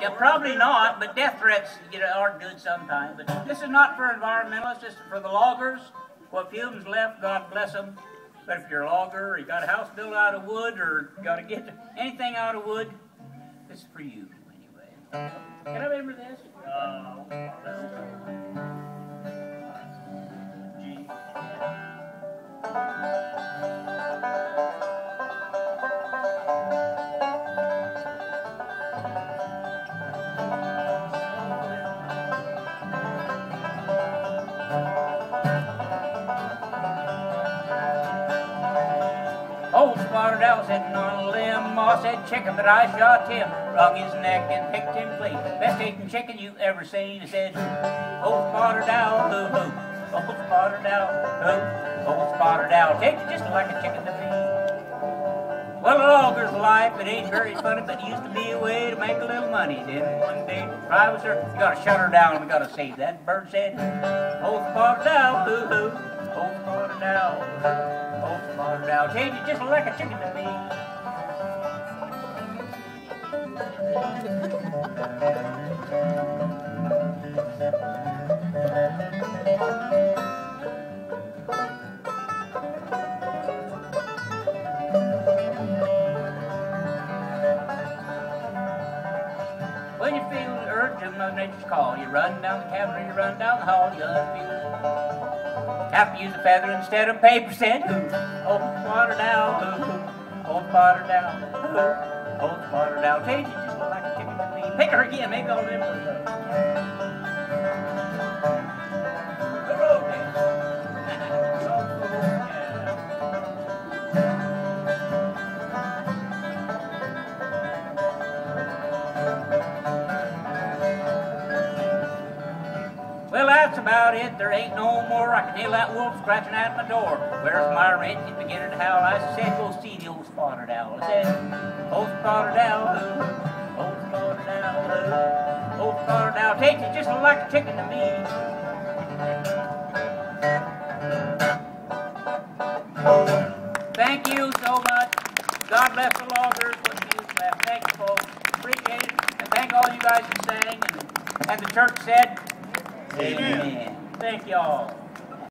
Yeah, probably not, but death threats you know, are good sometimes. But this is not for environmentalists, this is for the loggers. What them's left, God bless them. But if you're a logger, or you got a house built out of wood, or got to get anything out of wood, this is for you anyway. Can I remember this? Uh, Old spotted owl sitting on a limb, Ma said chicken, but I shot him. Wrung his neck and picked him clean. Best eating chicken you ever seen. He said, Old spotted owl, hoo hoo. Old spotted owl, hoo. Old spotted owl, you just like a chicken to me. Well, a logger's life, it ain't very funny, but it used to be a way to make a little money. Then one day, sir, you gotta shut her down, we gotta save that. Bird said, Old spotted owl, hoo hoo. Old spotted owl, hoo. Old spotted owl, take you just like a chicken to me. When the urge Mother Nature's call, you run down the cabin or you run down the hall, you Have to use a feather instead of paper, said who? Old spotted owl, who? Old spotted owl, who? Old spotted owl, change it just like a chicken to me. Pick her again, maybe I'll remember that's about it. There ain't no more. I can hear that wolf scratching at my door. Where's my rent? He's beginning to howl. I said, go see the old spotted owl. I said, old spotted owl? Old spotted owl? Old spotted owl, takes it just like a chicken to me. Thank you so much. God bless the loggers. What you left. Thank you, folks. Appreciate it. And thank all you guys who sang. And, and the church said, Amen. Thank y'all.